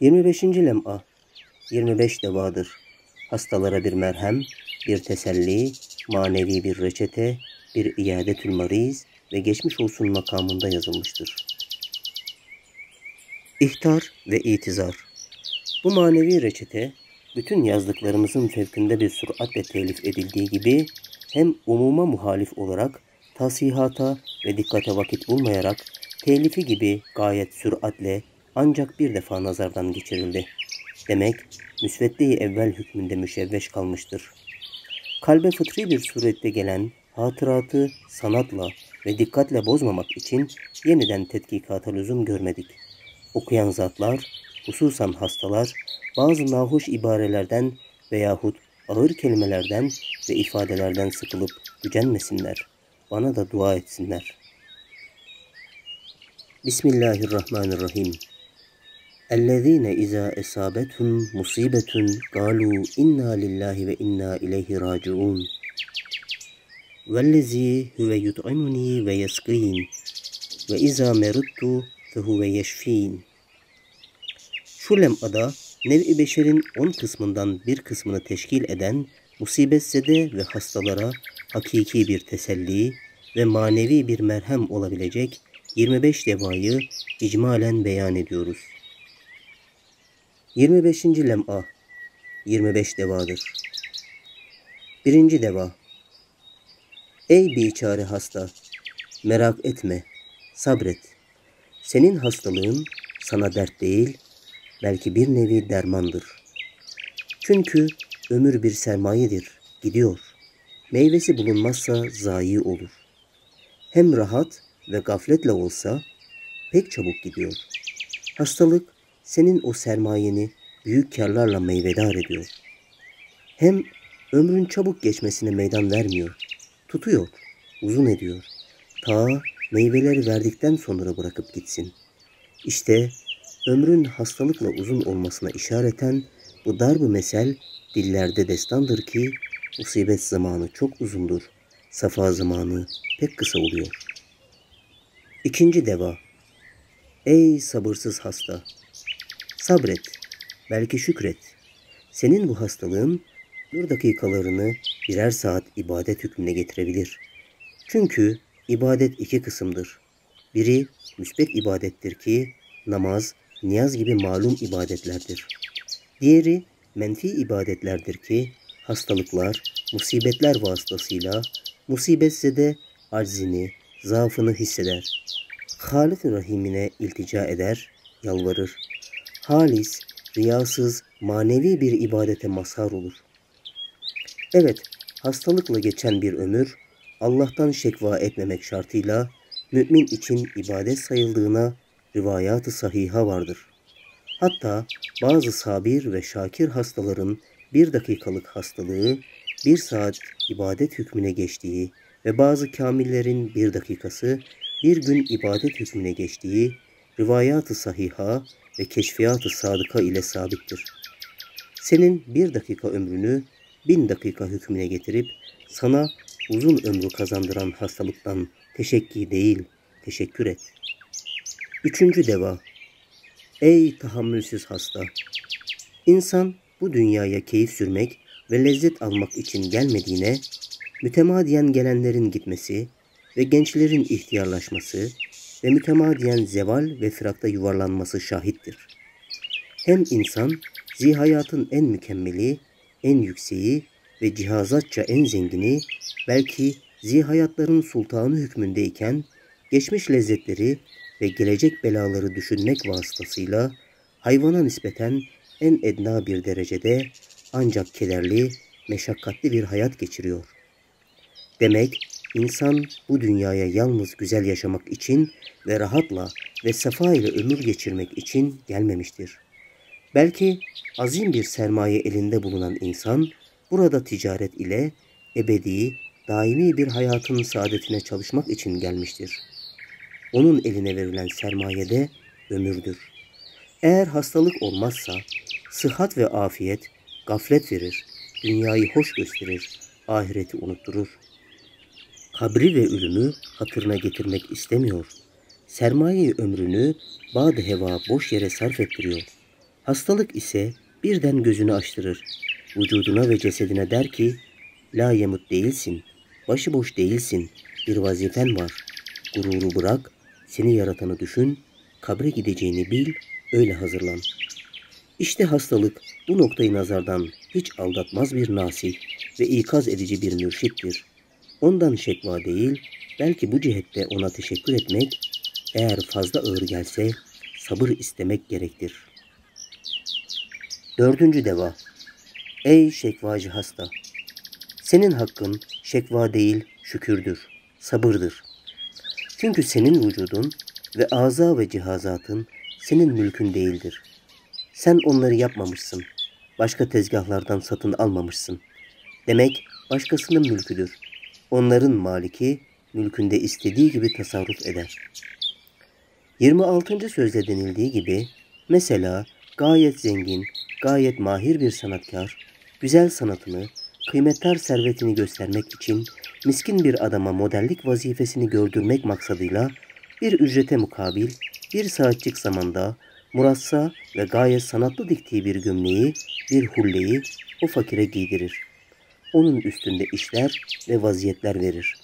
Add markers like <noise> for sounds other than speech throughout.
25. lem'a 25 devadır. Hastalara bir merhem, bir teselli, manevi bir reçete, bir iadetül mariz ve geçmiş olsun makamında yazılmıştır. İhtar ve itizar Bu manevi reçete, bütün yazdıklarımızın fevkinde bir süratle telif edildiği gibi hem umuma muhalif olarak tasihata ve dikkate vakit bulmayarak telifi gibi gayet süratle ancak bir defa nazardan geçirildi. Demek müsvedde-i evvel hükmünde müşevveş kalmıştır. Kalbe fıtri bir surette gelen hatıratı sanatla ve dikkatle bozmamak için yeniden tetkikata lüzum görmedik. Okuyan zatlar, hususan hastalar, bazı nahoş ibarelerden veyahut ağır kelimelerden ve ifadelerden sıkılıp gücenmesinler. Bana da dua etsinler. Bismillahirrahmanirrahim. اَلَّذ۪ينَ اِذَا اَسَابَتْهُمْ مُصِيبَةٌ قَالُوا اِنَّا لِلّٰهِ وَاِنَّا اِلَيْهِ رَاجِعُونَ وَالَّذ۪ي هُوَ يُطْعِمُنِي وَيَسْقِينَ وَاِذَا مَرِضْتُ فَهُوَ يَشْف۪ينَ Şu lem'ada nev-i beşerin on kısmından bir kısmını teşkil eden musibetzede ve hastalara hakiki bir teselli ve manevi bir merhem olabilecek 25 devayı icmalen beyan ediyoruz. 25. lem'a 25 devadır. Birinci deva Ey biçare hasta! Merak etme, sabret. Senin hastalığın sana dert değil, belki bir nevi dermandır. Çünkü ömür bir sermayedir, gidiyor. Meyvesi bulunmazsa zayi olur. Hem rahat ve gafletle olsa pek çabuk gidiyor. Hastalık senin o sermayeni büyük karlarla meyvedar ediyor. Hem ömrün çabuk geçmesine meydan vermiyor. Tutuyor, uzun ediyor. Ta meyveleri verdikten sonra bırakıp gitsin. İşte ömrün hastalıkla uzun olmasına işareten bu darb-ı mesel dillerde destandır ki musibet zamanı çok uzundur, safa zamanı pek kısa oluyor. İkinci deva. Ey sabırsız hasta! Sabret, belki şükret. Senin bu hastalığın nur dakikalarını birer saat ibadet hükmüne getirebilir. Çünkü ibadet iki kısımdır. Biri müsbet ibadettir ki namaz, niyaz gibi malum ibadetlerdir. Diğeri menfi ibadetlerdir ki hastalıklar, musibetler vasıtasıyla musibetse de aczini, zaafını hisseder. Halik Rahim'ine iltica eder, yalvarır halis, riyasız, manevi bir ibadete mazhar olur. Evet, hastalıkla geçen bir ömür, Allah'tan şekva etmemek şartıyla mümin için ibadet sayıldığına rivayat-ı sahiha vardır. Hatta bazı sabir ve şakir hastaların bir dakikalık hastalığı bir saat ibadet hükmüne geçtiği ve bazı kamillerin bir dakikası bir gün ibadet hükmüne geçtiği rivayat-ı sahiha ve keşfiyat-ı sadıka ile sabittir. Senin bir dakika ömrünü bin dakika hükmüne getirip sana uzun ömrü kazandıran hastalıktan teşekki değil, teşekkür et. Üçüncü deva. Ey tahammülsüz hasta! İnsan bu dünyaya keyif sürmek ve lezzet almak için gelmediğine, mütemadiyen gelenlerin gitmesi ve gençlerin ihtiyarlaşması ve mütemadiyen zeval ve firakta yuvarlanması şahittir. Hem insan zihayatın en mükemmeli, en yükseği ve cihazatça en zengini, belki zihayatların sultanı hükmündeyken geçmiş lezzetleri ve gelecek belaları düşünmek vasıtasıyla hayvana nispeten en edna bir derecede ancak kederli, meşakkatli bir hayat geçiriyor. Demek İnsan bu dünyaya yalnız güzel yaşamak için ve rahatla ve sefa ile ömür geçirmek için gelmemiştir. Belki azim bir sermaye elinde bulunan insan burada ticaret ile ebedi, daimi bir hayatın saadetine çalışmak için gelmiştir. Onun eline verilen sermaye de ömürdür. Eğer hastalık olmazsa sıhhat ve afiyet gaflet verir, dünyayı hoş gösterir, ahireti unutturur.'' Kabri ve ölümü hatırına getirmek istemiyor. Sermaye ömrünü bad heva boş yere sarf ettiriyor. Hastalık ise birden gözünü açtırır. Vücuduna ve cesedine der ki, la yamut değilsin, başıboş değilsin, bir vazifen var. Gururu bırak, seni yaratanı düşün, kabre gideceğini bil, öyle hazırlan. İşte hastalık bu noktayı nazardan hiç aldatmaz bir nasih ve ikaz edici bir mürşittir. Ondan şekva değil, belki bu cihette ona teşekkür etmek, eğer fazla ağır gelse sabır istemek gerektir. Dördüncü deva. Ey şekvacı hasta! Senin hakkın şekva değil şükürdür, sabırdır. Çünkü senin vücudun ve aza ve cihazatın senin mülkün değildir. Sen onları yapmamışsın. Başka tezgahlardan satın almamışsın. Demek başkasının mülküdür. Onların maliki mülkünde istediği gibi tasarruf eder. 26. sözde denildiği gibi mesela gayet zengin, gayet mahir bir sanatkar, güzel sanatını, kıymettar servetini göstermek için miskin bir adama modellik vazifesini gördürmek maksadıyla bir ücrete mukabil bir saatçik zamanda murassa ve gayet sanatlı diktiği bir gömleği, bir hulleyi o fakire giydirir. Onun üstünde işler ve vaziyetler verir.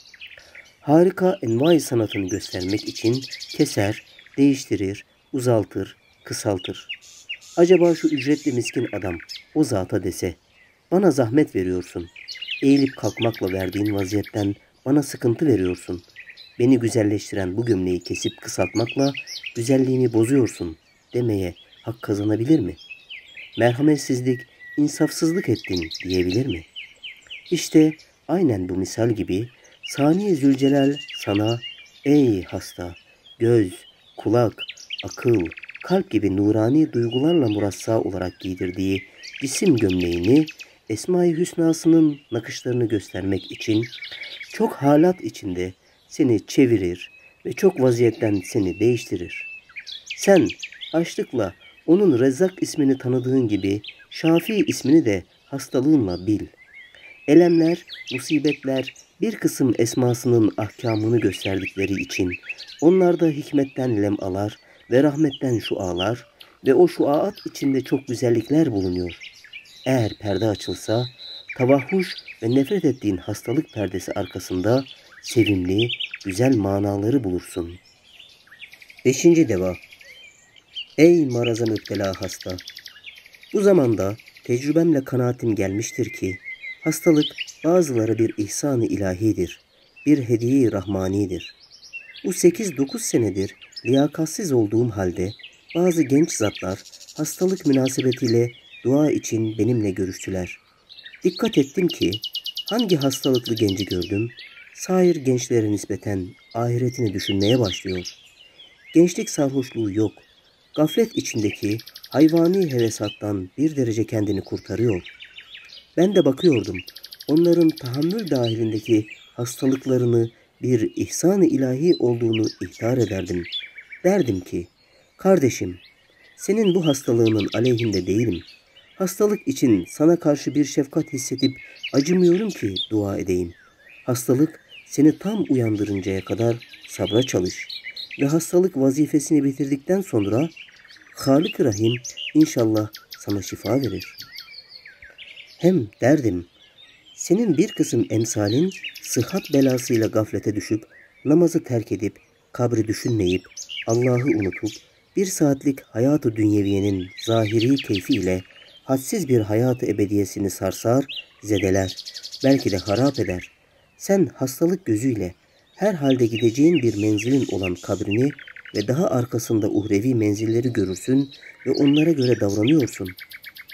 Harika envai sanatını göstermek için keser, değiştirir, uzaltır, kısaltır. Acaba şu ücretli miskin adam o zata dese, bana zahmet veriyorsun. Eğilip kalkmakla verdiğin vaziyetten bana sıkıntı veriyorsun. Beni güzelleştiren bu gömleği kesip kısaltmakla güzelliğini bozuyorsun demeye hak kazanabilir mi? Merhametsizlik, insafsızlık ettin diyebilir mi? İşte aynen bu misal gibi Sani Zülcelal sana ey hasta, göz, kulak, akıl, kalp gibi nurani duygularla murassa olarak giydirdiği cisim gömleğini Esma-i Hüsna'sının nakışlarını göstermek için çok halat içinde seni çevirir ve çok vaziyetten seni değiştirir. Sen açlıkla onun Rezzak ismini tanıdığın gibi Şafii ismini de hastalığınla bil. Elemler, musibetler bir kısım esmasının ahkamını gösterdikleri için onlarda hikmetten lemalar ve rahmetten şualar ve o şuaat içinde çok güzellikler bulunuyor. Eğer perde açılsa, tavahhuş ve nefret ettiğin hastalık perdesi arkasında sevimli, güzel manaları bulursun. Beşinci deva Ey maraza müptela hasta! Bu zamanda tecrübemle kanaatim gelmiştir ki, hastalık bazıları bir ihsan-ı ilahidir, bir hediye-i rahmanidir. Bu sekiz dokuz senedir liyakatsiz olduğum halde bazı genç zatlar hastalık münasebetiyle dua için benimle görüştüler. Dikkat ettim ki hangi hastalıklı genci gördüm, sair gençlere nispeten ahiretini düşünmeye başlıyor. Gençlik sarhoşluğu yok. Gaflet içindeki hayvani hevesattan bir derece kendini kurtarıyor. Ben de bakıyordum. Onların tahammül dahilindeki hastalıklarını bir ihsan-ı ilahi olduğunu ihtar ederdim. Derdim ki, kardeşim, senin bu hastalığının aleyhinde değilim. Hastalık için sana karşı bir şefkat hissedip acımıyorum ki dua edeyim. Hastalık seni tam uyandırıncaya kadar sabra çalış ve hastalık vazifesini bitirdikten sonra Halik Rahim inşallah sana şifa verir. Hem derdim, senin bir kısım emsalin sıhhat belasıyla gaflete düşüp namazı terk edip kabri düşünmeyip Allah'ı unutup bir saatlik hayatı dünyeviyenin zahiri keyfi ile hadsiz bir hayatı ebediyesini sarsar, zedeler, belki de harap eder. Sen hastalık gözüyle her halde gideceğin bir menzilin olan kabrini ve daha arkasında uhrevi menzilleri görürsün ve onlara göre davranıyorsun.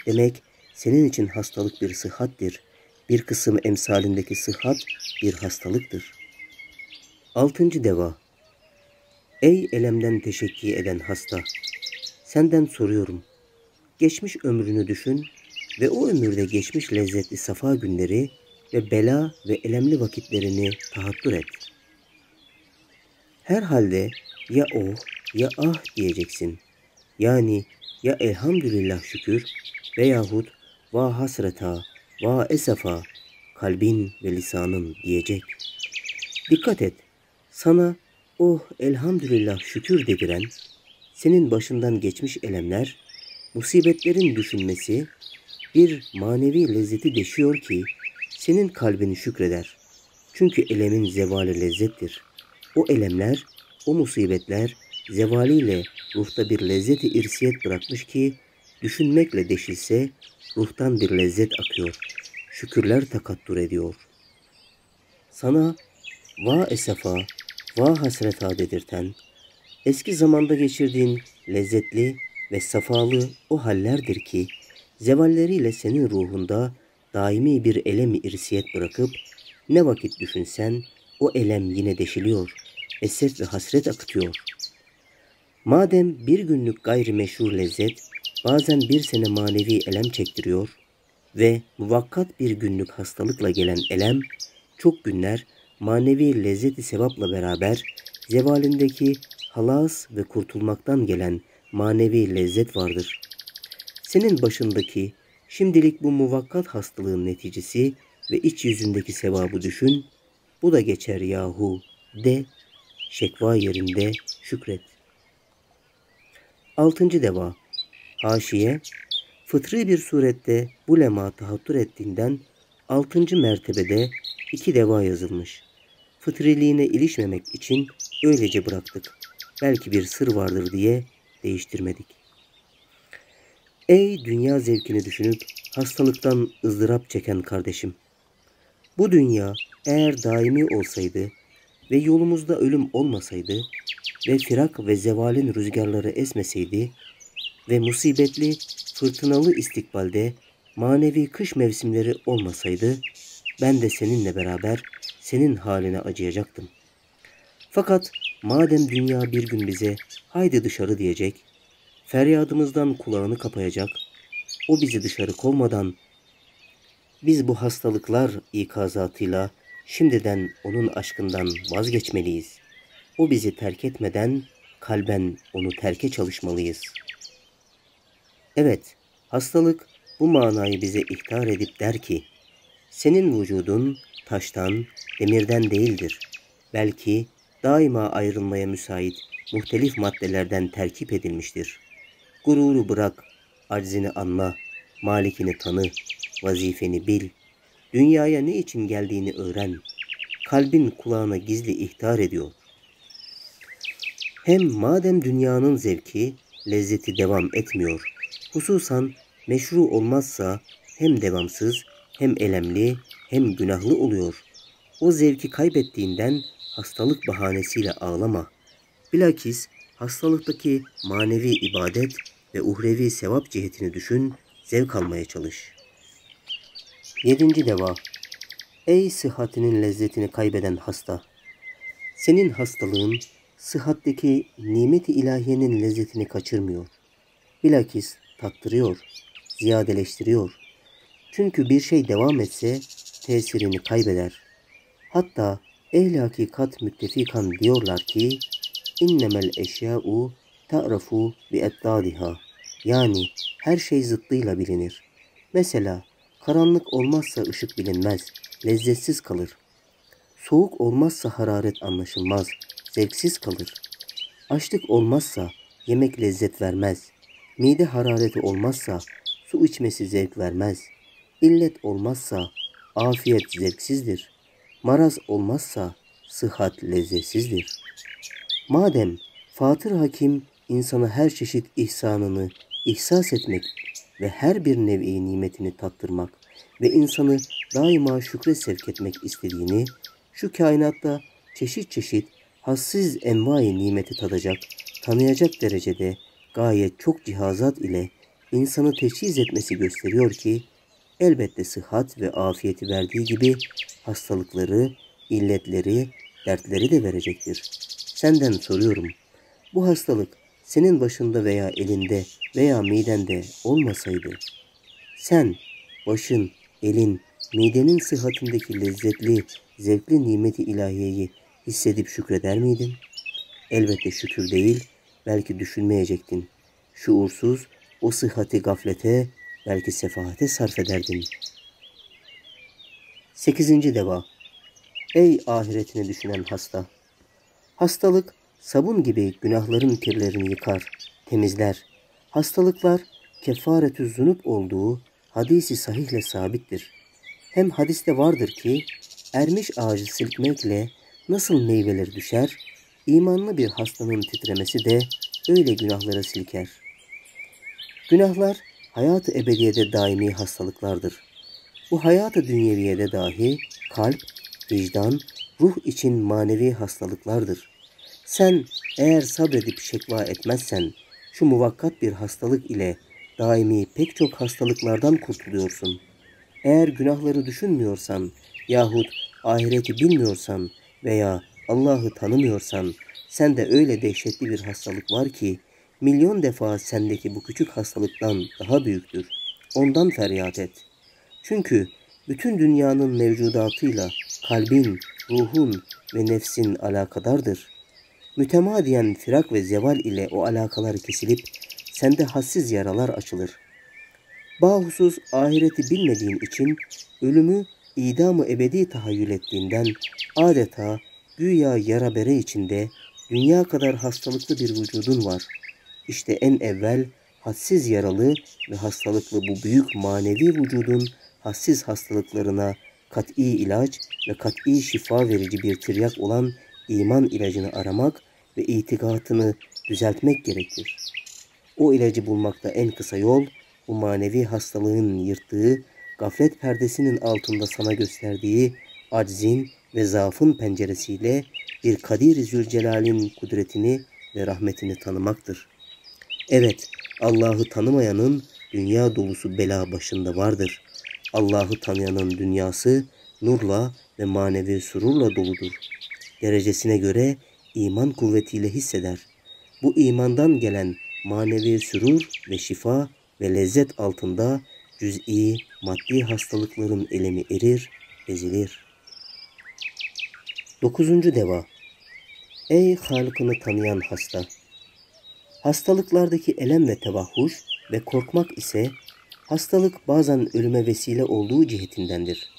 Demek senin için hastalık bir sıhhattir. Bir kısım emsalindeki sıhhat bir hastalıktır. Altıncı deva Ey elemden teşekki eden hasta! Senden soruyorum. Geçmiş ömrünü düşün ve o ömürde geçmiş lezzetli safa günleri ve bela ve elemli vakitlerini tahattür et. Herhalde ya oh ya ah diyeceksin. Yani ya elhamdülillah şükür veyahut va hasreta va esafa kalbin ve lisanın diyecek. Dikkat et. Sana oh elhamdülillah şükür dediren senin başından geçmiş elemler musibetlerin düşünmesi bir manevi lezzeti deşiyor ki senin kalbini şükreder. Çünkü elemin zevali lezzettir. O elemler, o musibetler zevaliyle ruhta bir lezzeti irsiyet bırakmış ki düşünmekle deşilse ruhtan bir lezzet akıyor. Şükürler takattur ediyor. Sana va esefa, va hasreta dedirten, eski zamanda geçirdiğin lezzetli ve safalı o hallerdir ki zevalleriyle senin ruhunda daimi bir elemi irsiyet bırakıp ne vakit düşünsen o elem yine deşiliyor, esef ve hasret akıtıyor. Madem bir günlük gayrimeşru lezzet bazen bir sene manevi elem çektiriyor ve muvakkat bir günlük hastalıkla gelen elem çok günler manevi lezzeti sevapla beraber zevalindeki halas ve kurtulmaktan gelen manevi lezzet vardır. Senin başındaki şimdilik bu muvakkat hastalığın neticesi ve iç yüzündeki sevabı düşün, bu da geçer yahu de, şekva yerinde şükret. Altıncı deva Haşiye, fıtri bir surette bu lema tahattür ettiğinden altıncı mertebede iki deva yazılmış. Fıtriliğine ilişmemek için öylece bıraktık. Belki bir sır vardır diye değiştirmedik. Ey dünya zevkini düşünüp hastalıktan ızdırap çeken kardeşim. Bu dünya eğer daimi olsaydı ve yolumuzda ölüm olmasaydı ve firak ve zevalin rüzgarları esmeseydi ve musibetli, fırtınalı istikbalde manevi kış mevsimleri olmasaydı ben de seninle beraber senin haline acıyacaktım. Fakat madem dünya bir gün bize haydi dışarı diyecek, feryadımızdan kulağını kapayacak, o bizi dışarı kovmadan biz bu hastalıklar ikazatıyla şimdiden onun aşkından vazgeçmeliyiz. O bizi terk etmeden kalben onu terke çalışmalıyız. Evet, hastalık bu manayı bize ihtar edip der ki, senin vücudun taştan, demirden değildir. Belki daima ayrılmaya müsait muhtelif maddelerden terkip edilmiştir. Gururu bırak, aczini anla, malikini tanı, vazifeni bil, dünyaya ne için geldiğini öğren. Kalbin kulağına gizli ihtar ediyor. Hem madem dünyanın zevki, lezzeti devam etmiyor, hususan meşru olmazsa hem devamsız, hem elemli, hem günahlı oluyor. O zevki kaybettiğinden hastalık bahanesiyle ağlama. Bilakis hastalıktaki manevi ibadet ve uhrevi sevap cihetini düşün, zevk almaya çalış. Yedinci deva Ey sıhhatinin lezzetini kaybeden hasta! Senin hastalığın sıhhatteki nimeti ilahiyenin lezzetini kaçırmıyor. Bilakis tattırıyor, ziyadeleştiriyor. Çünkü bir şey devam etse tesirini kaybeder. Hatta ehl-i hakikat müttefikan diyorlar ki innemel eşya'u ta'rafu bi eddadiha yani her şey zıttıyla bilinir. Mesela karanlık olmazsa ışık bilinmez, lezzetsiz kalır. Soğuk olmazsa hararet anlaşılmaz, zevksiz kalır. Açlık olmazsa yemek lezzet vermez. Mide harareti olmazsa su içmesi zevk vermez. İllet olmazsa afiyet zevksizdir. Maraz olmazsa sıhhat lezzetsizdir. Madem Fatır Hakim insana her çeşit ihsanını ihsas etmek ve her bir nevi nimetini tattırmak ve insanı daima şükre sevk etmek istediğini, şu kainatta çeşit çeşit hassiz envai nimeti tadacak, tanıyacak derecede gayet çok cihazat ile insanı teçhiz etmesi gösteriyor ki, elbette sıhhat ve afiyeti verdiği gibi hastalıkları, illetleri, dertleri de verecektir. Senden soruyorum, bu hastalık senin başında veya elinde veya midende olmasaydı, sen başın, elin, midenin sıhhatindeki lezzetli, zevkli nimeti ilahiyeyi hissedip şükreder miydin? Elbette şükür değil, belki düşünmeyecektin. Şuursuz, o sıhhati gaflete, belki sefahate sarf ederdin. Sekizinci deva Ey ahiretini düşünen hasta! Hastalık sabun gibi günahların kirlerini yıkar, temizler. Hastalıklar kefaretü zunup olduğu hadisi sahihle sabittir. Hem hadiste vardır ki ermiş ağacı silkmekle nasıl meyveler düşer, imanlı bir hastanın titremesi de öyle günahları silker. Günahlar hayat-ı ebediyede daimi hastalıklardır. Bu hayat-ı dünyeviyede dahi kalp, vicdan, ruh için manevi hastalıklardır. Sen eğer sabredip şekva etmezsen şu muvakkat bir hastalık ile daimi pek çok hastalıklardan kurtuluyorsun. Eğer günahları düşünmüyorsan yahut ahireti bilmiyorsan veya Allah'ı tanımıyorsan sende öyle dehşetli bir hastalık var ki milyon defa sendeki bu küçük hastalıktan daha büyüktür. Ondan feryat et. Çünkü bütün dünyanın mevcudatıyla kalbin, ruhun ve nefsin alakadardır. Mütemadiyen firak ve zeval ile o alakalar kesilip sende hassiz yaralar açılır. Bahusuz ahireti bilmediğin için ölümü idamı ebedi tahayyül ettiğinden adeta güya yara bere içinde dünya kadar hastalıklı bir vücudun var. İşte en evvel hadsiz yaralı ve hastalıklı bu büyük manevi vücudun hassiz hastalıklarına kat'i ilaç ve kat'i şifa verici bir tiryak olan iman ilacını aramak ve itikatını düzeltmek gerekir. O ilacı bulmakta en kısa yol bu manevi hastalığın yırttığı, gaflet perdesinin altında sana gösterdiği aczin ve zaafın penceresiyle bir Kadir-i Zülcelal'in kudretini ve rahmetini tanımaktır. Evet, Allah'ı tanımayanın dünya dolusu bela başında vardır. Allah'ı tanıyanın dünyası nurla ve manevi sururla doludur. Derecesine göre iman kuvvetiyle hisseder. Bu imandan gelen manevi sürur ve şifa ve lezzet altında cüz'i, maddi hastalıkların elemi erir, ezilir. Dokuzuncu deva Ey Halık'ını tanıyan hasta! Hastalıklardaki elem ve tevahhuş ve korkmak ise hastalık bazen ölüme vesile olduğu cihetindendir.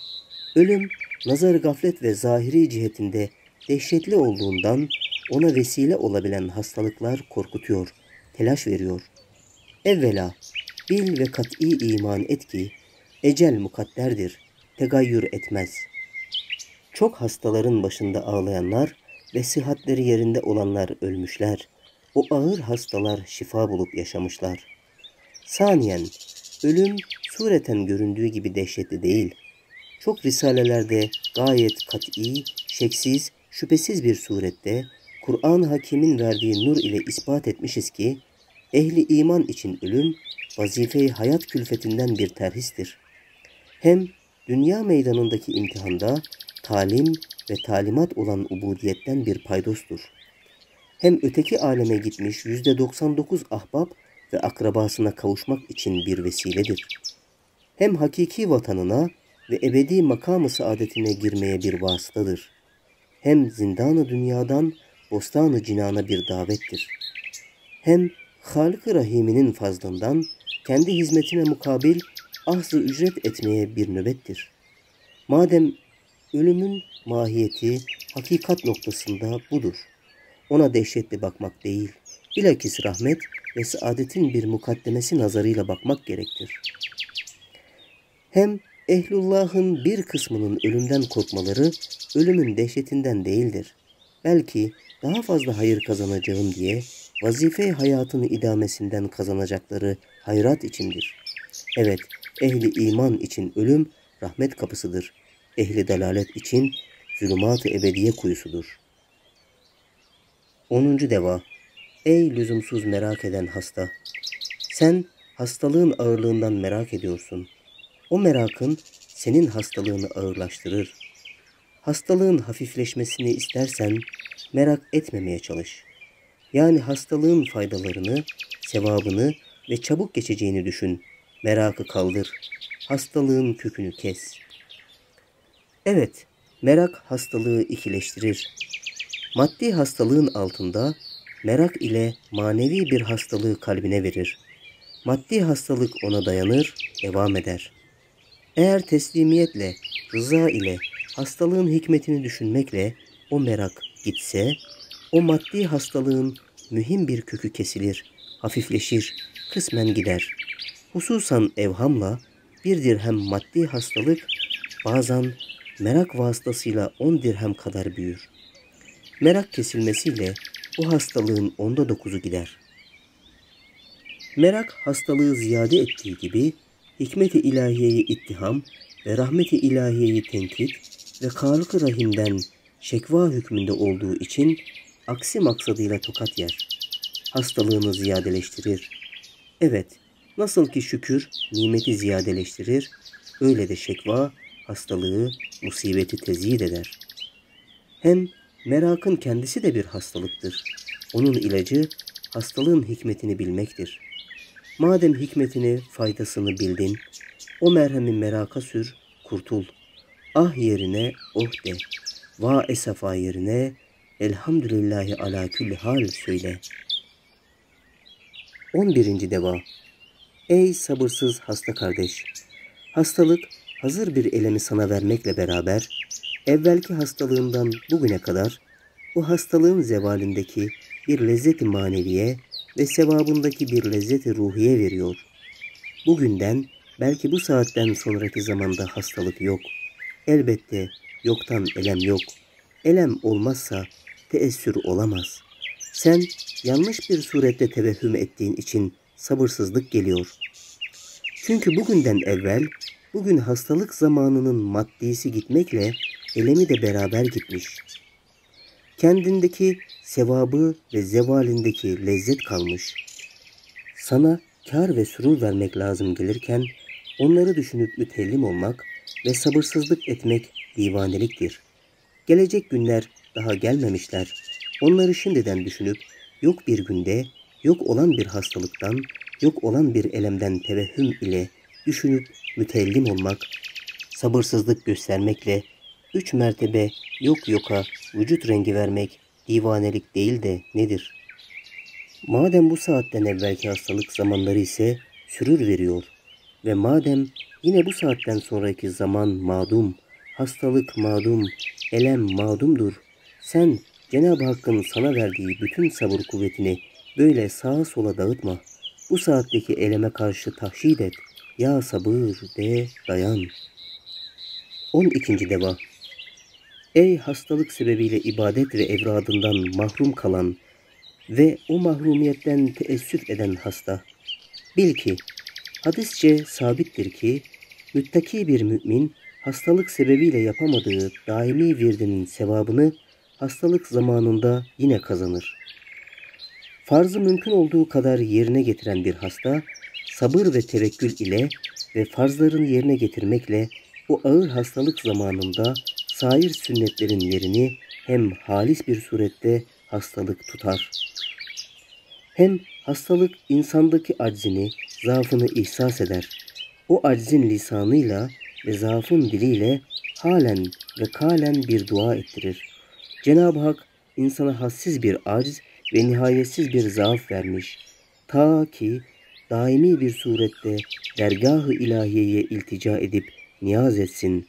Ölüm, nazar gaflet ve zahiri cihetinde dehşetli olduğundan ona vesile olabilen hastalıklar korkutuyor, telaş veriyor. Evvela bil ve kat'i iman et ki ecel mukadderdir, tegayyür etmez. Çok hastaların başında ağlayanlar ve sıhhatleri yerinde olanlar ölmüşler. O ağır hastalar şifa bulup yaşamışlar. Saniyen, ölüm sureten göründüğü gibi dehşetli değil. Çok risalelerde gayet kat'i, şeksiz, şüphesiz bir surette Kur'an Hakim'in verdiği nur ile ispat etmişiz ki ehli iman için ölüm vazife hayat külfetinden bir terhistir. Hem dünya meydanındaki imtihanda talim ve talimat olan ubudiyetten bir paydostur. Hem öteki aleme gitmiş yüzde 99 ahbap ve akrabasına kavuşmak için bir vesiledir. Hem hakiki vatanına ve ebedi makamı saadetine girmeye bir vasıtadır. Hem zindanı dünyadan bostanı cinana bir davettir. Hem Halık-ı Rahim'inin fazlından kendi hizmetine mukabil ahzı ücret etmeye bir nöbettir. Madem ölümün mahiyeti hakikat noktasında budur. Ona dehşetli bakmak değil, bilakis rahmet ve saadetin bir mukaddemesi nazarıyla bakmak gerektir. Hem ehlullahın bir kısmının ölümden korkmaları ölümün dehşetinden değildir. Belki daha fazla hayır kazanacağım diye vazife hayatını idamesinden kazanacakları hayrat içindir. Evet, ehli iman için ölüm rahmet kapısıdır. Ehli dalalet için zulümat-ı ebediye kuyusudur. 10. Deva Ey lüzumsuz merak eden hasta! Sen hastalığın ağırlığından merak ediyorsun. O merakın senin hastalığını ağırlaştırır. Hastalığın hafifleşmesini istersen merak etmemeye çalış. Yani hastalığın faydalarını, sevabını ve çabuk geçeceğini düşün. Merakı kaldır. Hastalığın kökünü kes. Evet, merak hastalığı ikileştirir. Maddi hastalığın altında merak ile manevi bir hastalığı kalbine verir. Maddi hastalık ona dayanır, devam eder. Eğer teslimiyetle, rıza ile, hastalığın hikmetini düşünmekle o merak gitse, o maddi hastalığın mühim bir kökü kesilir, hafifleşir, kısmen gider. Hususan evhamla bir dirhem maddi hastalık bazen merak vasıtasıyla on dirhem kadar büyür. Merak kesilmesiyle bu hastalığın onda dokuzu gider. Merak hastalığı ziyade ettiği gibi hikmet-i ilahiyeyi ittiham ve rahmet-i ilahiyeyi tenkit ve kalık Rahim'den şekva hükmünde olduğu için aksi maksadıyla tokat yer. Hastalığını ziyadeleştirir. Evet, nasıl ki şükür nimeti ziyadeleştirir, öyle de şekva hastalığı, musibeti teziyid eder. Hem merakın kendisi de bir hastalıktır. Onun ilacı hastalığın hikmetini bilmektir. Madem hikmetini, faydasını bildin, o merhemi meraka sür, kurtul. Ah yerine oh de. Va esafa yerine elhamdülillahi ala külli hal söyle. 11. Deva Ey sabırsız hasta kardeş! Hastalık hazır bir elemi sana vermekle beraber evvelki hastalığından bugüne kadar bu hastalığın zevalindeki bir lezzet-i maneviye ve sevabındaki bir lezzet-i ruhiye veriyor. Bugünden belki bu saatten sonraki zamanda hastalık yok. Elbette yoktan elem yok. Elem olmazsa teessür olamaz. Sen yanlış bir surette tevehhüm ettiğin için sabırsızlık geliyor. Çünkü bugünden evvel bugün hastalık zamanının maddisi gitmekle elemi de beraber gitmiş. Kendindeki sevabı ve zevalindeki lezzet kalmış. Sana kar ve sürur vermek lazım gelirken onları düşünüp mütellim olmak ve sabırsızlık etmek divaneliktir. Gelecek günler daha gelmemişler. Onları şimdiden düşünüp yok bir günde, yok olan bir hastalıktan, yok olan bir elemden tevehhüm ile düşünüp mütellim olmak, sabırsızlık göstermekle üç mertebe yok yoka vücut rengi vermek divanelik değil de nedir? Madem bu saatten evvelki hastalık zamanları ise sürür veriyor ve madem yine bu saatten sonraki zaman madum, hastalık madum, elem madumdur, sen Cenab-ı Hakk'ın sana verdiği bütün sabır kuvvetini böyle sağa sola dağıtma. Bu saatteki eleme karşı tahşid et. Ya sabır de dayan. 12. Deva Ey hastalık sebebiyle ibadet ve evradından mahrum kalan ve o mahrumiyetten teessüf eden hasta. Bil ki, hadisçe sabittir ki, müttaki bir mümin hastalık sebebiyle yapamadığı daimi virdinin sevabını hastalık zamanında yine kazanır. Farzı mümkün olduğu kadar yerine getiren bir hasta, sabır ve tevekkül ile ve farzların yerine getirmekle o ağır hastalık zamanında sair sünnetlerin yerini hem halis bir surette hastalık tutar. Hem hastalık insandaki aczini, zaafını ihsas eder. O aczin lisanıyla ve zaafın diliyle halen ve kalen bir dua ettirir. Cenab-ı Hak insana hassiz bir aciz ve nihayetsiz bir zaaf vermiş. Ta ki daimi bir surette dergah-ı ilahiyeye iltica edip niyaz etsin,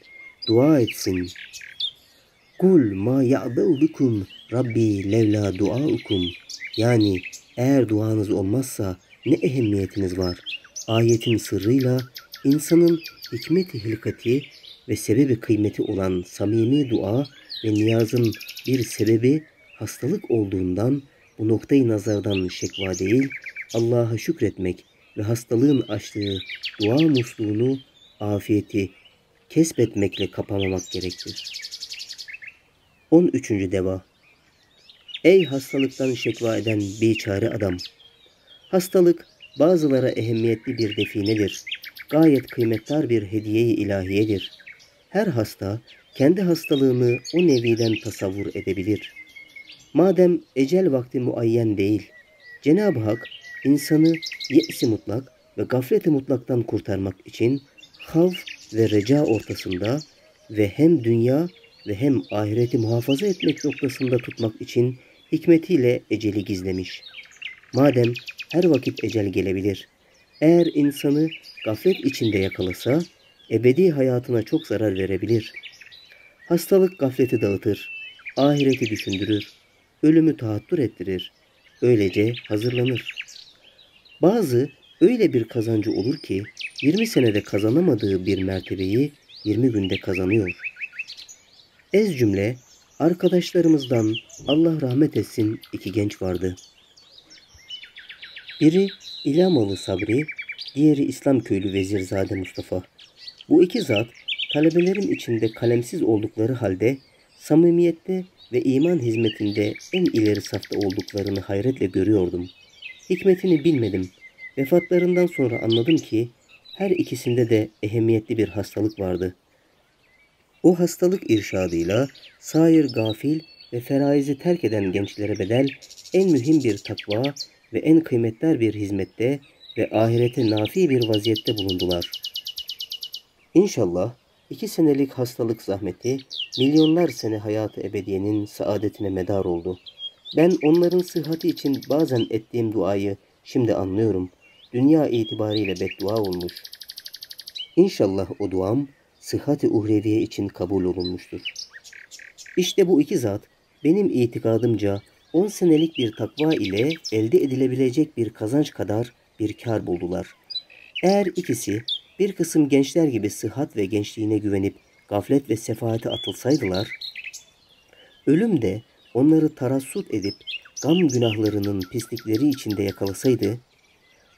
dua etsin. Kul ma ya'beu bikum Rabbi levla duaukum. Yani eğer duanız olmazsa ne ehemmiyetiniz var? Ayetin sırrıyla insanın hikmet-i hilkati ve sebebi kıymeti olan samimi dua ve niyazın bir sebebi hastalık olduğundan bu noktayı nazardan şekva değil, Allah'a şükretmek ve hastalığın açtığı dua musluğunu, afiyeti kesbetmekle kapamamak gerektir. 13. Deva Ey hastalıktan şekva eden biçare adam! Hastalık bazılara ehemmiyetli bir definedir. Gayet kıymetli bir hediye-i ilahiyedir. Her hasta kendi hastalığını o neviden tasavvur edebilir. Madem ecel vakti muayyen değil, Cenab-ı Hak insanı ye'si mutlak ve gafleti mutlaktan kurtarmak için havf ve reca ortasında ve hem dünya ve hem ahireti muhafaza etmek noktasında tutmak için hikmetiyle eceli gizlemiş. Madem her vakit ecel gelebilir, eğer insanı gaflet içinde yakalasa, ebedi hayatına çok zarar verebilir. Hastalık gafleti dağıtır, ahireti düşündürür, ölümü tahattür ettirir, öylece hazırlanır. Bazı Öyle bir kazancı olur ki 20 senede kazanamadığı bir mertebeyi 20 günde kazanıyor. Ez cümle arkadaşlarımızdan Allah rahmet etsin iki genç vardı. Biri İlamoğlu Sabri, diğeri İslam köylü Vezirzade Mustafa. Bu iki zat talebelerim içinde kalemsiz oldukları halde samimiyette ve iman hizmetinde en ileri safta olduklarını hayretle görüyordum. Hikmetini bilmedim. Vefatlarından sonra anladım ki her ikisinde de ehemmiyetli bir hastalık vardı. O hastalık irşadıyla sair gafil ve feraizi terk eden gençlere bedel en mühim bir takva ve en kıymetli bir hizmette ve ahirete nafi bir vaziyette bulundular. İnşallah iki senelik hastalık zahmeti milyonlar sene hayatı ebediyenin saadetine medar oldu. Ben onların sıhhati için bazen ettiğim duayı şimdi anlıyorum. Dünya itibariyle beddua olmuş. İnşallah o duam sıhhati uhreviye için kabul olunmuştur. İşte bu iki zat benim itikadımca 10 senelik bir takva ile elde edilebilecek bir kazanç kadar bir kar buldular. Eğer ikisi bir kısım gençler gibi sıhhat ve gençliğine güvenip gaflet ve sefaate atılsaydılar, ölüm de onları tarassut edip gam günahlarının pislikleri içinde yakalasaydı,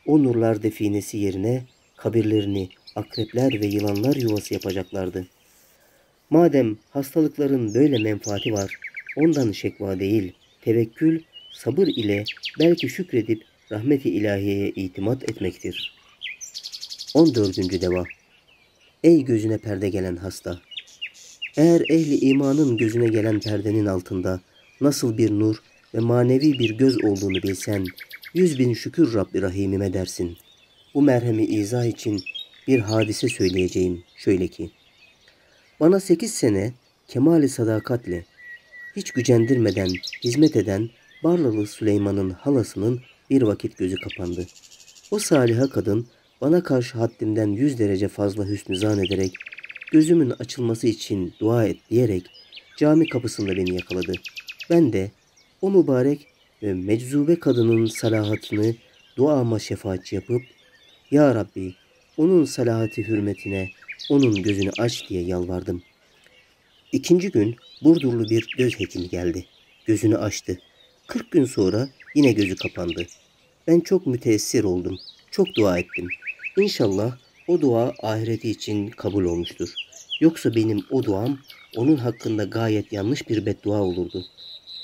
o nurlar definesi yerine kabirlerini akrepler ve yılanlar yuvası yapacaklardı. Madem hastalıkların böyle menfaati var, ondan şekva değil, tevekkül, sabır ile belki şükredip rahmeti ilahiyeye itimat etmektir. 14. Deva Ey gözüne perde gelen hasta! Eğer ehli imanın gözüne gelen perdenin altında nasıl bir nur ve manevi bir göz olduğunu bilsen, yüz bin şükür Rabbi Rahimime dersin. Bu merhemi izah için bir hadise söyleyeceğim şöyle ki. Bana sekiz sene kemali sadakatle, hiç gücendirmeden hizmet eden Barlalı Süleyman'ın halasının bir vakit gözü kapandı. O saliha kadın bana karşı haddimden yüz derece fazla hüsnü zan ederek gözümün açılması için dua et diyerek cami kapısında beni yakaladı. Ben de o mübarek ve meczube kadının salahatını duama şefaatçi yapıp Ya Rabbi onun salahati hürmetine onun gözünü aç diye yalvardım. İkinci gün Burdurlu bir göz hekimi geldi. Gözünü açtı. Kırk gün sonra yine gözü kapandı. Ben çok müteessir oldum. Çok dua ettim. İnşallah o dua ahireti için kabul olmuştur. Yoksa benim o duam onun hakkında gayet yanlış bir beddua olurdu.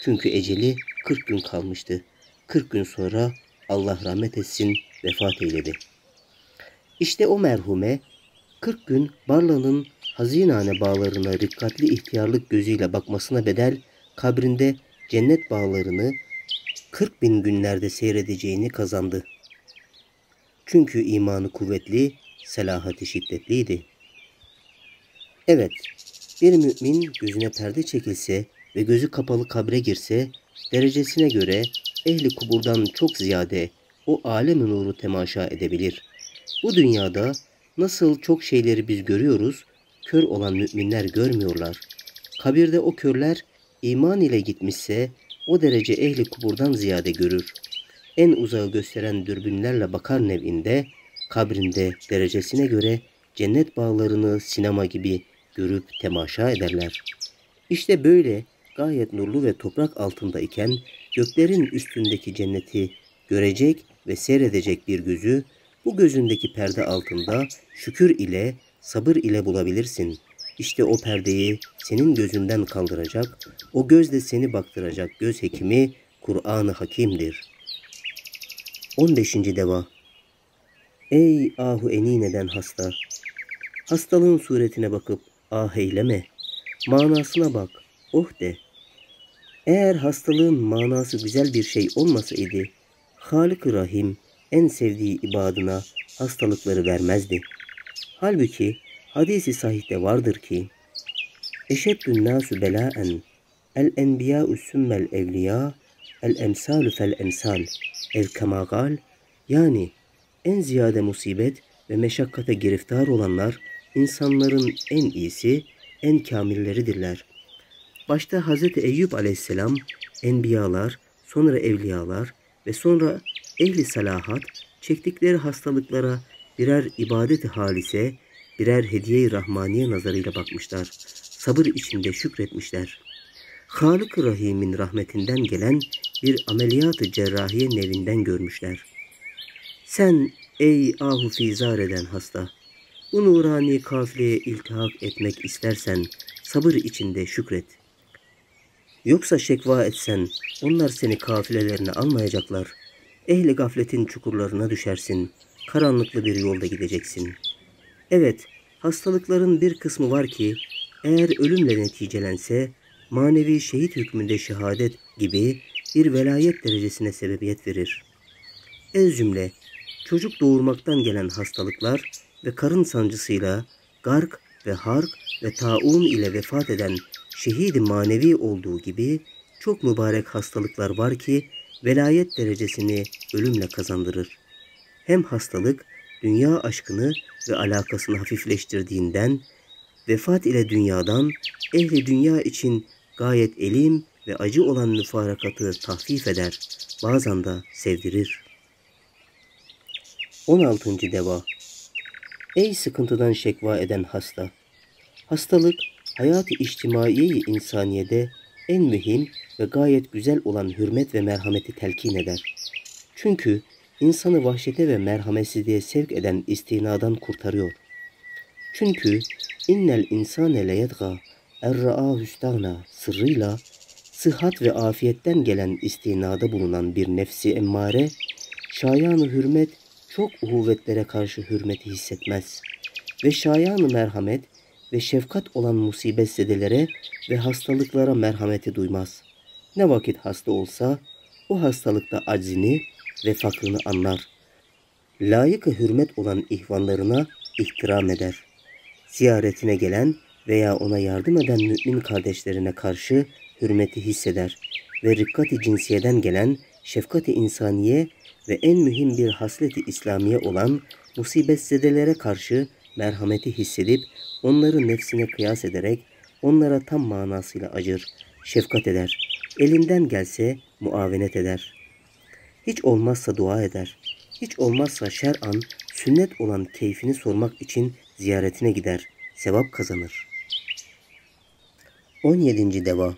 Çünkü eceli 40 gün kalmıştı. 40 gün sonra Allah rahmet etsin vefat eyledi. İşte o merhume 40 gün Barla'nın hazinane bağlarına dikkatli ihtiyarlık gözüyle bakmasına bedel kabrinde cennet bağlarını 40 bin günlerde seyredeceğini kazandı. Çünkü imanı kuvvetli, selahati şiddetliydi. Evet, bir mümin gözüne perde çekilse ve gözü kapalı kabre girse, derecesine göre ehli kuburdan çok ziyade o alem nuru temaşa edebilir. Bu dünyada nasıl çok şeyleri biz görüyoruz, kör olan müminler görmüyorlar. Kabirde o körler iman ile gitmişse o derece ehli kuburdan ziyade görür en uzağı gösteren dürbünlerle bakar nevinde, kabrinde derecesine göre cennet bağlarını sinema gibi görüp temaşa ederler. İşte böyle gayet nurlu ve toprak altında iken göklerin üstündeki cenneti görecek ve seyredecek bir gözü bu gözündeki perde altında şükür ile sabır ile bulabilirsin. İşte o perdeyi senin gözünden kaldıracak, o gözle seni baktıracak göz hekimi Kur'an-ı Hakim'dir.'' 15. Deva Ey ahu enineden hasta! Hastalığın suretine bakıp ah eyleme, manasına bak, oh de. Eğer hastalığın manası güzel bir şey olmasaydı, Halık-ı Rahim en sevdiği ibadına hastalıkları vermezdi. Halbuki hadisi sahihte vardır ki, Eşeddün nasu belaen, el enbiyâ sümmel evliya, el emsalü fel emsal.'' El kemagal yani en ziyade musibet ve meşakkate giriftar olanlar insanların en iyisi, en kamilleridirler. Başta Hz. Eyüp aleyhisselam, enbiyalar, sonra evliyalar ve sonra ehli salahat çektikleri hastalıklara birer ibadet-i halise, birer hediye-i rahmaniye nazarıyla bakmışlar. Sabır içinde şükretmişler. Halık-ı Rahim'in rahmetinden gelen bir ameliyat-ı cerrahiye nevinden görmüşler. Sen ey ahu fizar eden hasta, bu nurani kafileye iltihak etmek istersen sabır içinde şükret. Yoksa şekva etsen onlar seni kafilelerine almayacaklar. Ehli gafletin çukurlarına düşersin. Karanlıklı bir yolda gideceksin. Evet, hastalıkların bir kısmı var ki eğer ölümle neticelense manevi şehit hükmünde şehadet gibi bir velayet derecesine sebebiyet verir. Ez cümle, çocuk doğurmaktan gelen hastalıklar ve karın sancısıyla gark ve hark ve taun ile vefat eden şehidi manevi olduğu gibi çok mübarek hastalıklar var ki velayet derecesini ölümle kazandırır. Hem hastalık dünya aşkını ve alakasını hafifleştirdiğinden vefat ile dünyadan ehli dünya için gayet elim ve acı olan müfarakatı tahfif eder, bazen de sevdirir. 16. Deva Ey sıkıntıdan şekva eden hasta! Hastalık, hayat-ı içtimaiye insaniyede en mühim ve gayet güzel olan hürmet ve merhameti telkin eder. Çünkü insanı vahşete ve merhametsizliğe sevk eden istinadan kurtarıyor. Çünkü innel insane le yedga erra'a hüstana sırrıyla sıhhat ve afiyetten gelen istinada bulunan bir nefsi emmare, şayanı hürmet çok uhuvvetlere karşı hürmeti hissetmez ve şayanı merhamet ve şefkat olan musibet zedelere ve hastalıklara merhameti duymaz. Ne vakit hasta olsa o hastalıkta aczini ve fakrını anlar. Layık hürmet olan ihvanlarına ihtiram eder. Ziyaretine gelen veya ona yardım eden mümin kardeşlerine karşı hürmeti hisseder ve rikkat-i cinsiyeden gelen şefkat-i insaniye ve en mühim bir hasleti İslamiye olan musibetzedelere karşı merhameti hissedip onları nefsine kıyas ederek onlara tam manasıyla acır, şefkat eder. Elinden gelse muavenet eder. Hiç olmazsa dua eder. Hiç olmazsa şer'an sünnet olan keyfini sormak için ziyaretine gider. Sevap kazanır. 17. Deva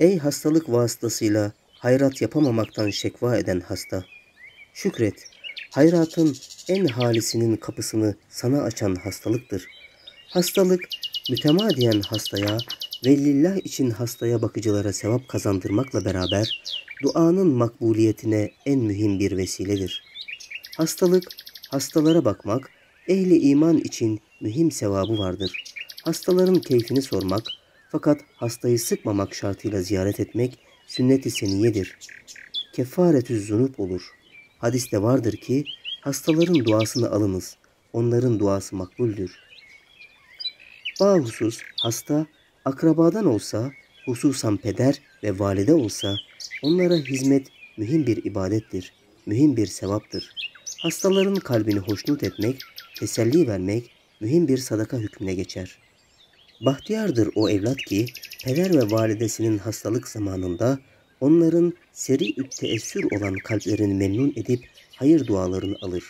Ey hastalık vasıtasıyla hayrat yapamamaktan şekva eden hasta! Şükret, hayratın en halisinin kapısını sana açan hastalıktır. Hastalık, mütemadiyen hastaya ve lillah için hastaya bakıcılara sevap kazandırmakla beraber duanın makbuliyetine en mühim bir vesiledir. Hastalık, hastalara bakmak, ehli iman için mühim sevabı vardır. Hastaların keyfini sormak, fakat hastayı sıkmamak şartıyla ziyaret etmek sünnet-i seniyedir. Kefaretü zunup olur. Hadiste vardır ki hastaların duasını alınız. Onların duası makbuldür. Bahusus hasta akrabadan olsa, hususan peder ve valide olsa onlara hizmet mühim bir ibadettir, mühim bir sevaptır. Hastaların kalbini hoşnut etmek, teselli vermek mühim bir sadaka hükmüne geçer. Bahtiyardır o evlat ki peder ve validesinin hastalık zamanında onların seri teessür olan kalplerini memnun edip hayır dualarını alır.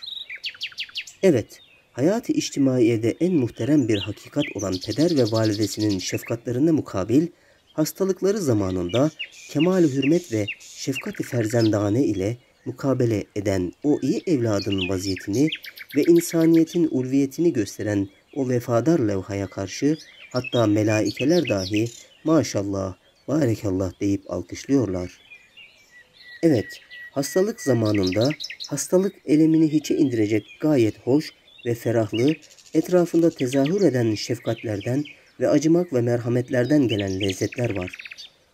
Evet, hayat-ı içtimaiyede en muhterem bir hakikat olan peder ve validesinin şefkatlerine mukabil, hastalıkları zamanında kemal hürmet ve şefkat-i ferzendane ile mukabele eden o iyi evladın vaziyetini ve insaniyetin ulviyetini gösteren o vefadar levhaya karşı hatta melaikeler dahi maşallah, barekallah deyip alkışlıyorlar. Evet, hastalık zamanında hastalık elemini hiçe indirecek gayet hoş ve ferahlı, etrafında tezahür eden şefkatlerden ve acımak ve merhametlerden gelen lezzetler var.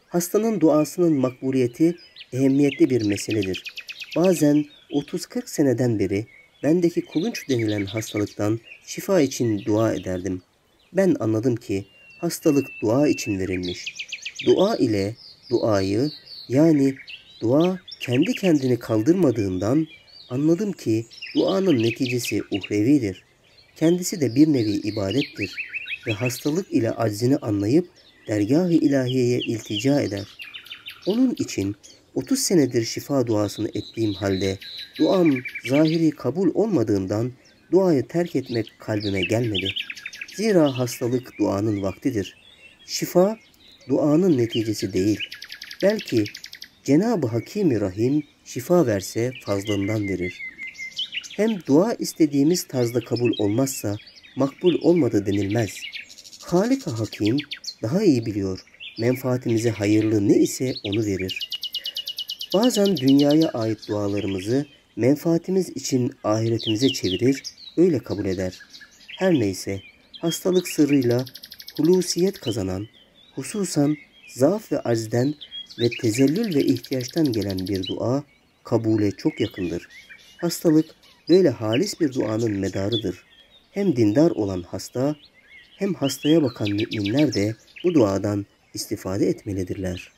Hastanın duasının makbuliyeti ehemmiyetli bir meseledir. Bazen 30-40 seneden beri bendeki kulunç denilen hastalıktan şifa için dua ederdim. Ben anladım ki hastalık dua için verilmiş. Dua ile duayı yani dua kendi kendini kaldırmadığından anladım ki duanın neticesi uhrevidir. Kendisi de bir nevi ibadettir ve hastalık ile aczini anlayıp dergah-ı ilahiyeye iltica eder. Onun için 30 senedir şifa duasını ettiğim halde duam zahiri kabul olmadığından duayı terk etmek kalbime gelmedi. Zira hastalık duanın vaktidir. Şifa duanın neticesi değil. Belki Cenab-ı Hakim-i Rahim şifa verse fazlından verir. Hem dua istediğimiz tarzda kabul olmazsa makbul olmadı denilmez. Halika Hakim daha iyi biliyor. Menfaatimize hayırlı ne ise onu verir. Bazen dünyaya ait dualarımızı menfaatimiz için ahiretimize çevirir, öyle kabul eder. Her neyse, hastalık sırrıyla hulusiyet kazanan, hususan zaaf ve aczden ve tezellül ve ihtiyaçtan gelen bir dua kabule çok yakındır. Hastalık böyle halis bir duanın medarıdır. Hem dindar olan hasta hem hastaya bakan müminler de bu duadan istifade etmelidirler.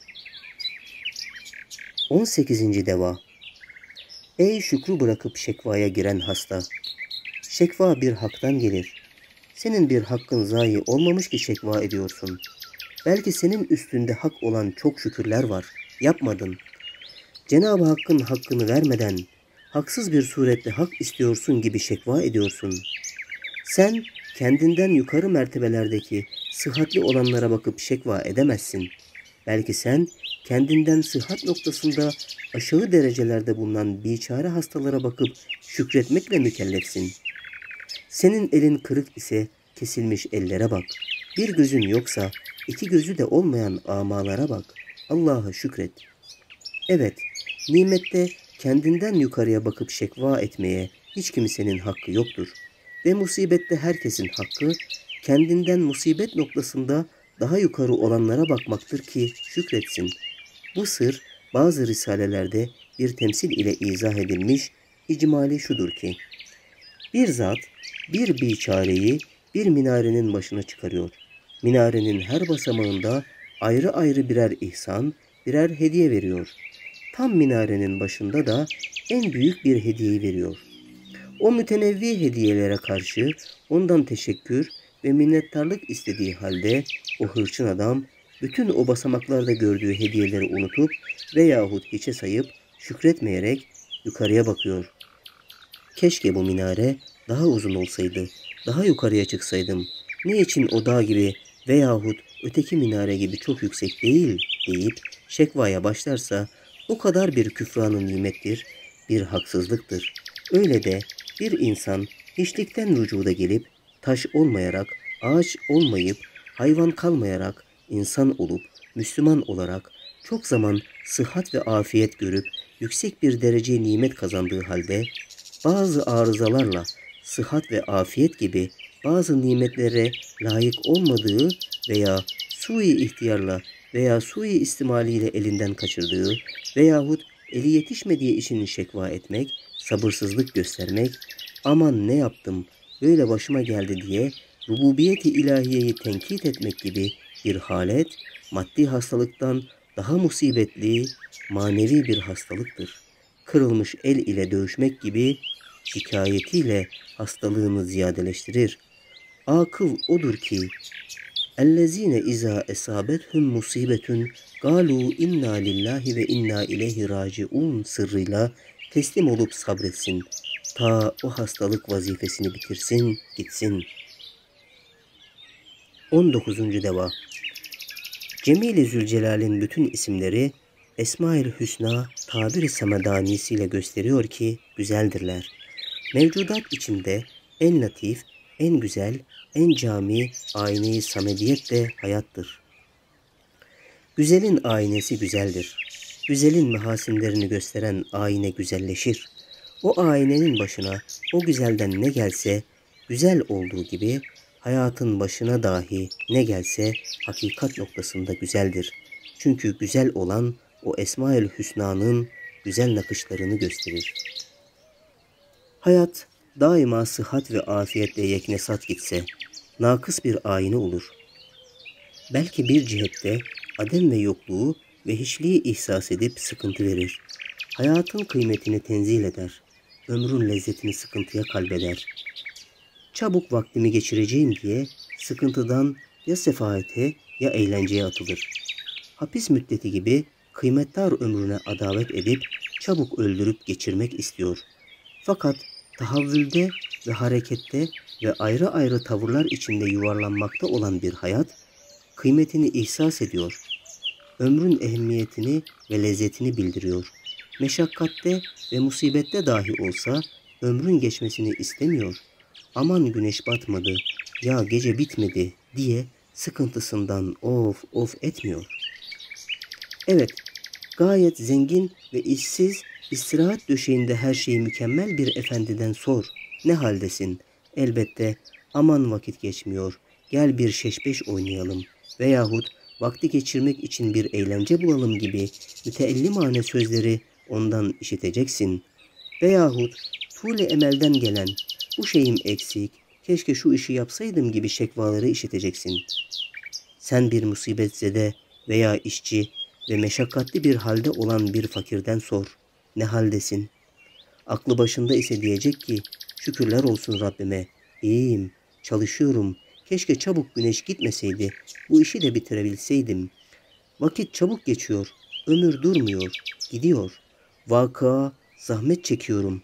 18. Deva Ey şükrü bırakıp şekvaya giren hasta! Şekva bir haktan gelir. Senin bir hakkın zayi olmamış ki şekva ediyorsun. Belki senin üstünde hak olan çok şükürler var. Yapmadın. Cenab-ı Hakk'ın hakkını vermeden haksız bir surette hak istiyorsun gibi şekva ediyorsun. Sen kendinden yukarı mertebelerdeki sıhhatli olanlara bakıp şekva edemezsin. Belki sen kendinden sıhhat noktasında aşağı derecelerde bulunan biçare hastalara bakıp şükretmekle mükellefsin. Senin elin kırık ise kesilmiş ellere bak. Bir gözün yoksa iki gözü de olmayan amalara bak. Allah'a şükret. Evet, nimette kendinden yukarıya bakıp şekva etmeye hiç kimsenin hakkı yoktur. Ve musibette herkesin hakkı kendinden musibet noktasında daha yukarı olanlara bakmaktır ki şükretsin. Bu sır bazı risalelerde bir temsil ile izah edilmiş, icmali şudur ki, bir zat bir biçareyi bir minarenin başına çıkarıyor. Minarenin her basamağında ayrı ayrı birer ihsan, birer hediye veriyor. Tam minarenin başında da en büyük bir hediyeyi veriyor. O mütenevvi hediyelere karşı ondan teşekkür ve minnettarlık istediği halde o hırçın adam bütün o basamaklarda gördüğü hediyeleri unutup veyahut hiçe sayıp şükretmeyerek yukarıya bakıyor. Keşke bu minare daha uzun olsaydı, daha yukarıya çıksaydım. Ne için o dağ gibi veyahut öteki minare gibi çok yüksek değil deyip şekvaya başlarsa o kadar bir küfranın nimettir, bir haksızlıktır. Öyle de bir insan hiçlikten vücuda gelip taş olmayarak, ağaç olmayıp, hayvan kalmayarak insan olup, Müslüman olarak çok zaman sıhhat ve afiyet görüp yüksek bir derece nimet kazandığı halde bazı arızalarla sıhhat ve afiyet gibi bazı nimetlere layık olmadığı veya sui ihtiyarla veya sui istimaliyle elinden kaçırdığı veyahut eli yetişmediği işini şekva etmek, sabırsızlık göstermek, aman ne yaptım, böyle başıma geldi diye rububiyeti ilahiyeyi tenkit etmek gibi bir halet maddi hastalıktan daha musibetli manevi bir hastalıktır. Kırılmış el ile dövüşmek gibi şikayetiyle hastalığını ziyadeleştirir. Akıl odur ki اَلَّذ۪ينَ اِذَا اَسَابَتْهُمْ musibetun galu inna lillahi ve inna ileyhi raciun sırrıyla teslim olup sabretsin. Ta o hastalık vazifesini bitirsin, gitsin. 19. Deva Cemil-i Zülcelal'in bütün isimleri Esmail Hüsna tabir-i semedanisiyle gösteriyor ki güzeldirler. Mevcudat içinde en latif, en güzel, en cami ayneyi samediyet de hayattır. Güzelin aynesi güzeldir. Güzelin mehasinlerini gösteren ayine güzelleşir. O aynenin başına o güzelden ne gelse güzel olduğu gibi hayatın başına dahi ne gelse hakikat noktasında güzeldir. Çünkü güzel olan o Esmaül Hüsna'nın güzel nakışlarını gösterir. Hayat daima sıhhat ve afiyetle yeknesat gitse, nakıs bir ayine olur. Belki bir cihette adem ve yokluğu ve hiçliği ihsas edip sıkıntı verir. Hayatın kıymetini tenzil eder. Ömrün lezzetini sıkıntıya kalbeder. Çabuk vaktimi geçireceğim diye sıkıntıdan ya sefahete ya eğlenceye atılır. Hapis müddeti gibi kıymetdar ömrüne adavet edip çabuk öldürüp geçirmek istiyor. Fakat tahavvülde ve harekette ve ayrı ayrı tavırlar içinde yuvarlanmakta olan bir hayat, kıymetini ihsas ediyor. Ömrün ehemmiyetini ve lezzetini bildiriyor. Meşakkatte ve musibette dahi olsa ömrün geçmesini istemiyor. Aman güneş batmadı, ya gece bitmedi diye sıkıntısından of of etmiyor. Evet, gayet zengin ve işsiz, istirahat döşeğinde her şeyi mükemmel bir efendiden sor. Ne haldesin? Elbette aman vakit geçmiyor. Gel bir şeşbeş oynayalım. Veyahut vakti geçirmek için bir eğlence bulalım gibi müteellimane sözleri ondan işiteceksin. Veyahut tuğle emelden gelen bu şeyim eksik, keşke şu işi yapsaydım gibi şekvaları işiteceksin. Sen bir musibetzede veya işçi ve meşakkatli bir halde olan bir fakirden sor. Ne haldesin? Aklı başında ise diyecek ki şükürler olsun Rabbime. İyiyim, çalışıyorum. Keşke çabuk güneş gitmeseydi. Bu işi de bitirebilseydim. Vakit çabuk geçiyor. Ömür durmuyor. Gidiyor. Vaka, zahmet çekiyorum.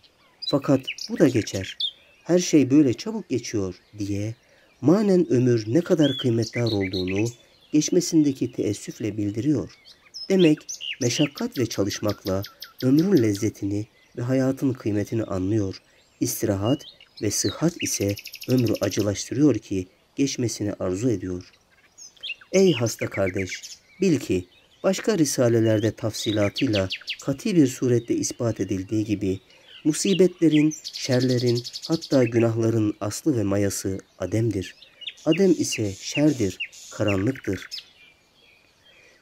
Fakat bu da geçer. Her şey böyle çabuk geçiyor diye manen ömür ne kadar kıymetli olduğunu geçmesindeki teessüfle bildiriyor. Demek meşakkat ve çalışmakla ömrün lezzetini ve hayatın kıymetini anlıyor. İstirahat ve sıhhat ise ömrü acılaştırıyor ki geçmesini arzu ediyor. Ey hasta kardeş, bil ki başka risalelerde tafsilatıyla kati bir surette ispat edildiği gibi musibetlerin, şerlerin hatta günahların aslı ve mayası Adem'dir. Adem ise şerdir, karanlıktır.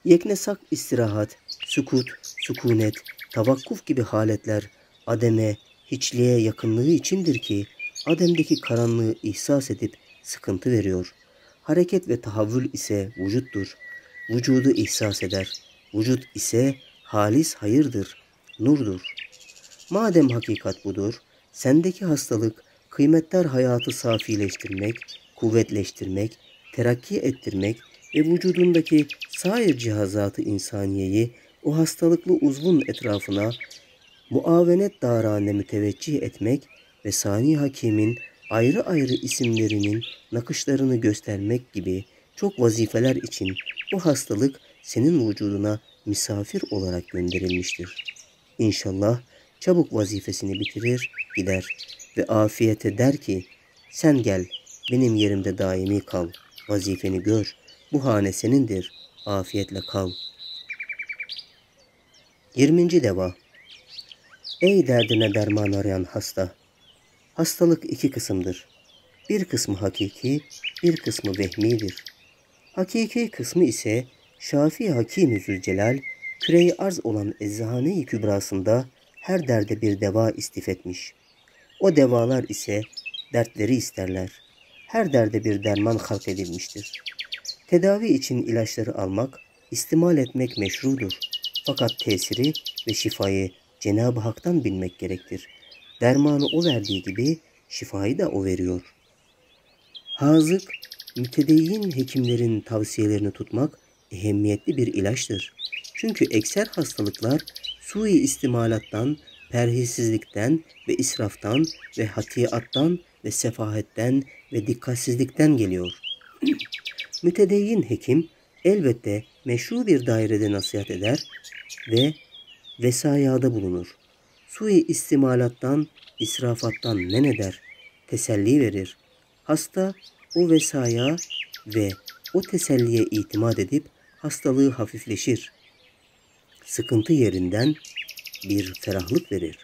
Yeknesak istirahat, sukut, sukunet, tavakkuf gibi haletler Adem'e, hiçliğe yakınlığı içindir ki Adem'deki karanlığı ihsas edip sıkıntı veriyor. Hareket ve tahavvül ise vücuttur. Vücudu ihsas eder. Vücut ise halis hayırdır, nurdur. Madem hakikat budur, sendeki hastalık kıymetler hayatı safileştirmek, kuvvetleştirmek, terakki ettirmek ve vücudundaki sair cihazatı insaniyeyi o hastalıklı uzvun etrafına muavenet darane müteveccih etmek ve Sani Hakim'in ayrı ayrı isimlerinin nakışlarını göstermek gibi çok vazifeler için bu hastalık senin vücuduna misafir olarak gönderilmiştir. İnşallah çabuk vazifesini bitirir, gider ve afiyete der ki, sen gel, benim yerimde daimi kal, vazifeni gör, bu hane senindir, afiyetle kal. 20. Deva Ey derdine derman arayan hasta! Hastalık iki kısımdır. Bir kısmı hakiki, bir kısmı vehmidir. Hakiki kısmı ise Şafii Hakim-i Zülcelal, küre arz olan Ezzahane-i Kübrasında her derde bir deva istif etmiş. O devalar ise dertleri isterler. Her derde bir derman halk edilmiştir. Tedavi için ilaçları almak, istimal etmek meşrudur. Fakat tesiri ve şifayı Cenab-ı Hak'tan bilmek gerektir. Dermanı o verdiği gibi şifayı da o veriyor. Hazık, mütedeyyin hekimlerin tavsiyelerini tutmak ehemmiyetli bir ilaçtır. Çünkü ekser hastalıklar sui istimalattan, perhizsizlikten ve israftan ve hatiyattan ve sefahetten ve dikkatsizlikten geliyor. <clears throat> Mütedeyyin hekim elbette meşru bir dairede nasihat eder ve vesayada bulunur. Sui istimalattan, israfattan men eder, teselli verir. Hasta o vesaya ve o teselliye itimat edip hastalığı hafifleşir sıkıntı yerinden bir ferahlık verir.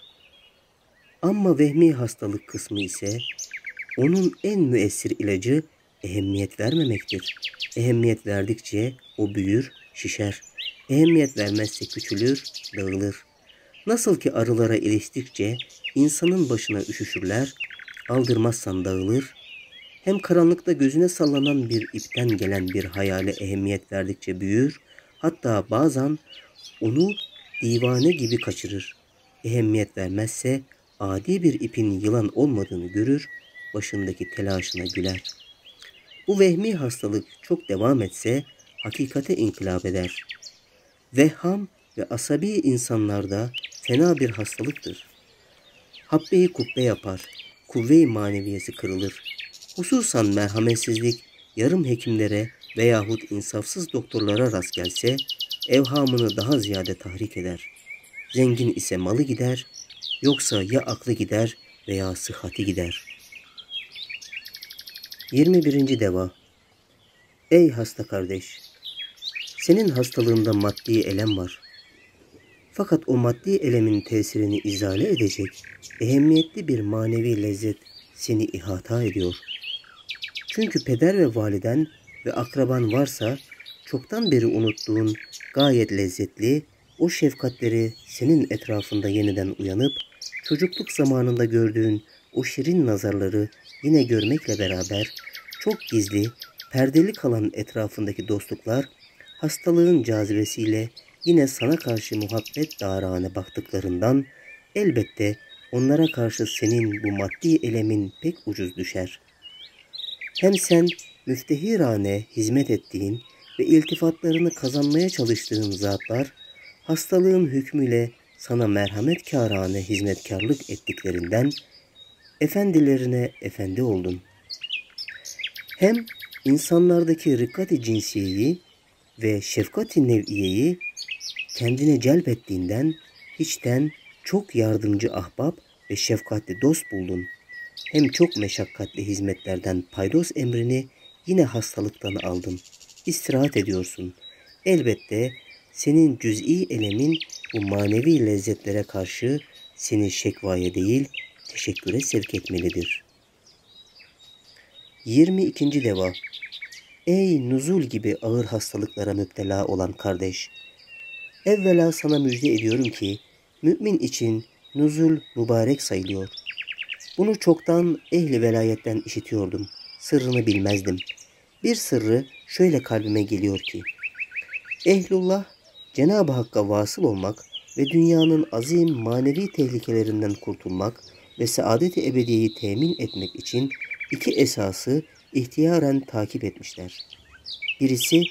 Ama vehmi hastalık kısmı ise onun en müessir ilacı ehemmiyet vermemektir. Ehemmiyet verdikçe o büyür, şişer. Ehemmiyet vermezse küçülür, dağılır. Nasıl ki arılara iliştikçe insanın başına üşüşürler, aldırmazsan dağılır. Hem karanlıkta gözüne sallanan bir ipten gelen bir hayale ehemmiyet verdikçe büyür, hatta bazen onu divane gibi kaçırır. Ehemmiyet vermezse adi bir ipin yılan olmadığını görür, başındaki telaşına güler. Bu vehmi hastalık çok devam etse hakikate inkılap eder. Vehham ve asabi insanlarda fena bir hastalıktır. Habbeyi kubbe yapar, kuvve-i maneviyesi kırılır. Hususan merhametsizlik yarım hekimlere veyahut insafsız doktorlara rast gelse evhamını daha ziyade tahrik eder. Zengin ise malı gider, yoksa ya aklı gider veya sıhhati gider. 21. Deva Ey hasta kardeş! Senin hastalığında maddi elem var. Fakat o maddi elemin tesirini izale edecek ehemmiyetli bir manevi lezzet seni ihata ediyor. Çünkü peder ve validen ve akraban varsa çoktan beri unuttuğun gayet lezzetli o şefkatleri senin etrafında yeniden uyanıp çocukluk zamanında gördüğün o şirin nazarları yine görmekle beraber çok gizli, perdeli kalan etrafındaki dostluklar hastalığın cazibesiyle yine sana karşı muhabbet darağına baktıklarından elbette onlara karşı senin bu maddi elemin pek ucuz düşer. Hem sen müftehirane hizmet ettiğin ve iltifatlarını kazanmaya çalıştığın zatlar hastalığın hükmüyle sana merhamet kârane hizmetkarlık ettiklerinden efendilerine efendi oldun. Hem insanlardaki rikkat-i cinsiyeyi ve şefkat-i nev'iyeyi kendine celbettiğinden hiçten çok yardımcı ahbap ve şefkatli dost buldun. Hem çok meşakkatli hizmetlerden paydos emrini yine hastalıktan aldın. İstirahat ediyorsun. Elbette senin cüz'i elemin bu manevi lezzetlere karşı seni şekvaya değil teşekküre sevk etmelidir. 22. Deva Ey nuzul gibi ağır hastalıklara müptela olan kardeş! Evvela sana müjde ediyorum ki mümin için nuzul mübarek sayılıyor. Bunu çoktan ehli velayetten işitiyordum. Sırrını bilmezdim. Bir sırrı şöyle kalbime geliyor ki Ehlullah Cenab-ı Hakk'a vasıl olmak ve dünyanın azim manevi tehlikelerinden kurtulmak ve saadet-i ebediyeyi temin etmek için iki esası ihtiyaren takip etmişler. Birisi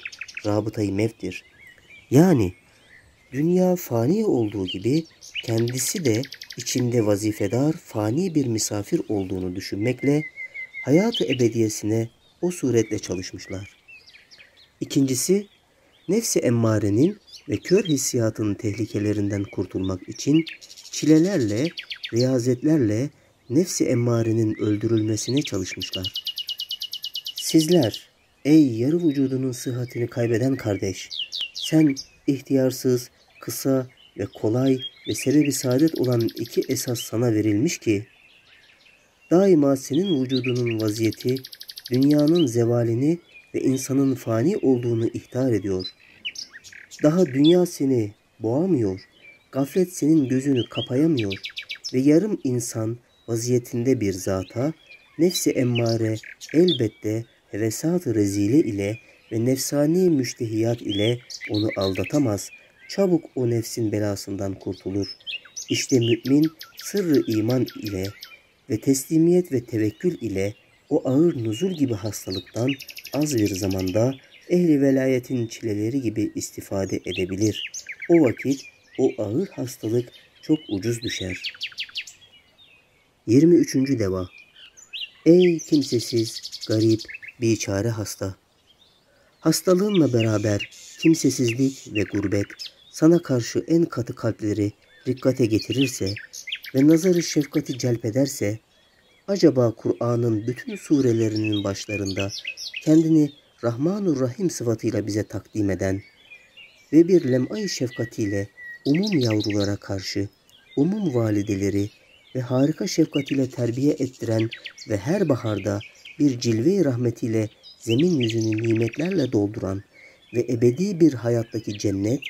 rabıtayı mevttir. Yani dünya fani olduğu gibi kendisi de içinde vazifedar fani bir misafir olduğunu düşünmekle hayatı ebediyesine o suretle çalışmışlar. İkincisi, nefsi emmarenin ve kör hissiyatının tehlikelerinden kurtulmak için çilelerle, riyazetlerle nefsi emmarenin öldürülmesine çalışmışlar. Sizler, ey yarı vücudunun sıhhatini kaybeden kardeş, sen ihtiyarsız, kısa ve kolay ve sebebi saadet olan iki esas sana verilmiş ki, daima senin vücudunun vaziyeti, dünyanın zevalini ve insanın fani olduğunu ihtar ediyor. Daha dünya seni boğamıyor, gaflet senin gözünü kapayamıyor ve yarım insan vaziyetinde bir zata, nefsi emmare elbette hevesat-ı rezile ile ve nefsani müştehiyat ile onu aldatamaz. Çabuk o nefsin belasından kurtulur. İşte mümin sırrı iman ile ve teslimiyet ve tevekkül ile o ağır nuzul gibi hastalıktan az bir zamanda ehli velayetin çileleri gibi istifade edebilir. O vakit o ağır hastalık çok ucuz düşer. 23. Deva Ey kimsesiz, garip, biçare hasta! Hastalığınla beraber kimsesizlik ve gurbet sana karşı en katı kalpleri dikkate getirirse ve nazarı şefkati celpederse, acaba Kur'an'ın bütün surelerinin başlarında kendini Rahmanur Rahim sıfatıyla bize takdim eden ve bir lem'ay şefkatiyle umum yavrulara karşı umum valideleri ve harika şefkatiyle terbiye ettiren ve her baharda bir cilve rahmetiyle zemin yüzünü nimetlerle dolduran ve ebedi bir hayattaki cennet,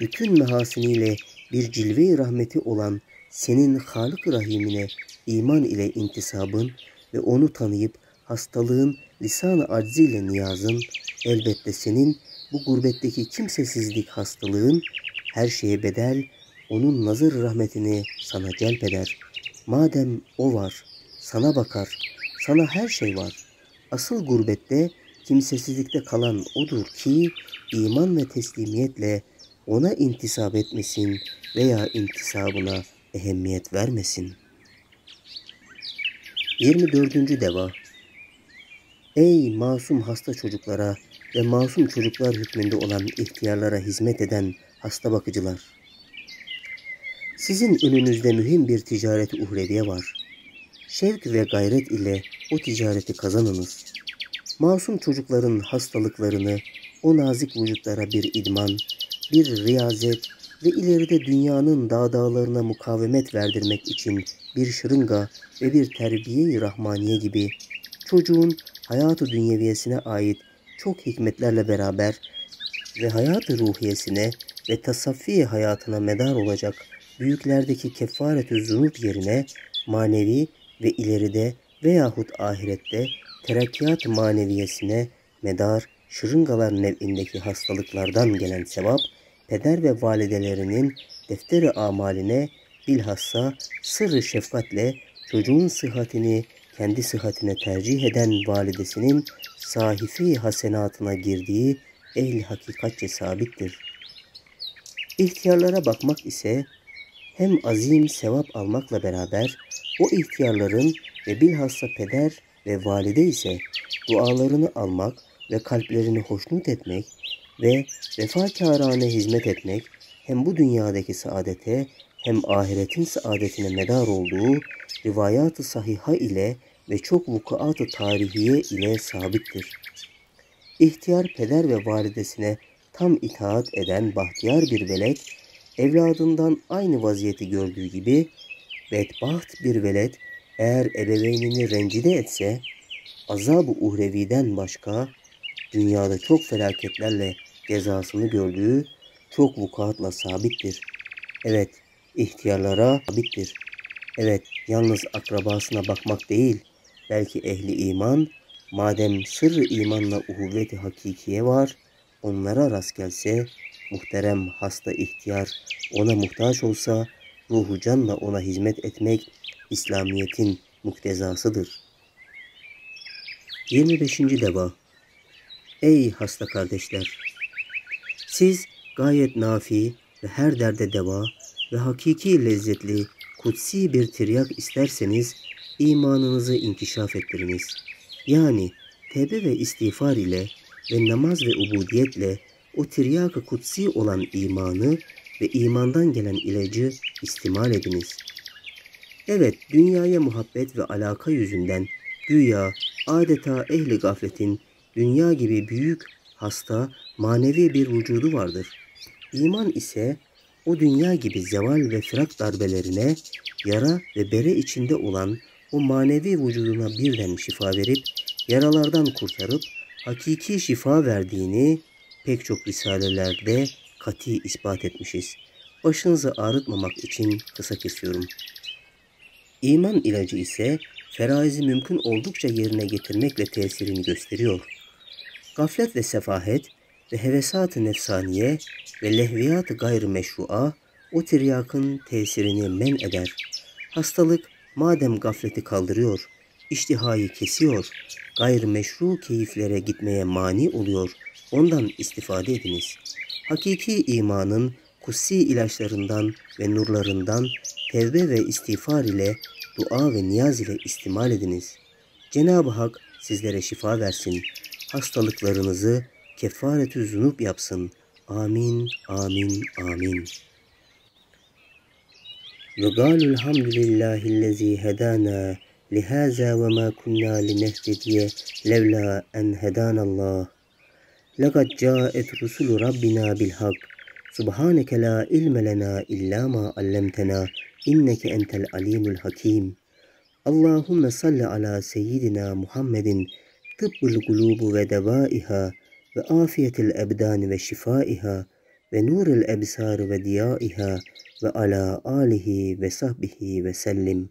bütün mehasiniyle bir cilve rahmeti olan senin Halık Rahimine iman ile intisabın ve onu tanıyıp hastalığın lisan-ı acziyle niyazın elbette senin bu gurbetteki kimsesizlik hastalığın her şeye bedel onun nazır rahmetini sana celpeder. Madem o var, sana bakar, sana her şey var. Asıl gurbette kimsesizlikte kalan odur ki iman ve teslimiyetle ona intisap etmesin veya intisabına ehemmiyet vermesin. 24. Deva Ey masum hasta çocuklara ve masum çocuklar hükmünde olan ihtiyarlara hizmet eden hasta bakıcılar! Sizin önünüzde mühim bir ticaret uhreviye var. Şevk ve gayret ile o ticareti kazanınız. Masum çocukların hastalıklarını o nazik vücutlara bir idman, bir riyazet ve ileride dünyanın dağ dağlarına mukavemet verdirmek için bir şırınga ve bir terbiye-i rahmaniye gibi çocuğun hayatı dünyeviyesine ait çok hikmetlerle beraber ve hayatı ruhiyesine ve tasaffi hayatına medar olacak büyüklerdeki kefaret-ü zunub yerine manevi ve ileride veyahut ahirette terakkiat maneviyesine medar şırıngalar nev'indeki hastalıklardan gelen sevap, peder ve validelerinin defteri amaline bilhassa sırrı şefkatle çocuğun sıhhatini kendi sıhhatine tercih eden validesinin sahifi hasenatına girdiği ehli hakikatçe sabittir. İhtiyarlara bakmak ise hem azim sevap almakla beraber o ihtiyarların ve bilhassa peder ve valide ise dualarını almak ve kalplerini hoşnut etmek ve vefakârane hizmet etmek hem bu dünyadaki saadete hem ahiretin saadetine medar olduğu rivayat-ı sahiha ile ve çok vukuat-ı tarihiye ile sabittir. İhtiyar peder ve validesine tam itaat eden bahtiyar bir velet, evladından aynı vaziyeti gördüğü gibi bedbaht bir velet eğer ebeveynini rencide etse, azab-ı uhreviden başka dünyada çok felaketlerle cezasını gördüğü çok vukuatla sabittir. Evet, ihtiyarlara sabittir. Evet, yalnız akrabasına bakmak değil, belki ehli iman, madem sırrı imanla uhuvveti hakikiye var, onlara rast gelse, muhterem hasta ihtiyar ona muhtaç olsa, ruhu canla ona hizmet etmek İslamiyet'in muktezasıdır. 25. Deva Ey hasta kardeşler! Siz gayet nafi ve her derde deva ve hakiki lezzetli, kutsi bir tiryak isterseniz imanınızı inkişaf ettiriniz. Yani tevbe ve istiğfar ile ve namaz ve ubudiyetle o tiryak-ı kutsi olan imanı ve imandan gelen ilacı istimal ediniz. Evet, dünyaya muhabbet ve alaka yüzünden güya adeta ehli gafletin dünya gibi büyük, hasta, manevi bir vücudu vardır. İman ise o dünya gibi zeval ve firak darbelerine, yara ve bere içinde olan o manevi vücuduna birden şifa verip, yaralardan kurtarıp, hakiki şifa verdiğini pek çok risalelerde kati ispat etmişiz. Başınızı ağrıtmamak için kısa kesiyorum. İman ilacı ise feraizi mümkün oldukça yerine getirmekle tesirini gösteriyor. Gaflet ve sefahet ve hevesat-ı nefsaniye ve lehviyat-ı gayr meşru'a o tiryakın tesirini men eder. Hastalık madem gafleti kaldırıyor, iştihayı kesiyor, gayr meşru keyiflere gitmeye mani oluyor, ondan istifade ediniz. Hakiki imanın kutsi ilaçlarından ve nurlarından tevbe ve istiğfar ile dua ve niyaz ile istimal ediniz. Cenab-ı Hak sizlere şifa versin. Hastalıklarınızı kefaretü zunub yapsın. Amin, amin, amin. Ve galul hamdülillahillezî hedâna لهذا وما كنا لنهتدي لولا أن هدانا الله لقد جاءت رسل ربنا بالحق سبحانك لا علم لنا إلا ما علمتنا إنك أنت العليم الحكيم. اللهم صل على سيدنا محمد طب القلوب ودوائها وآفية الأبدان وشفائها ونور الأبصار وضيائها وعلى آله وصحبه وسلم.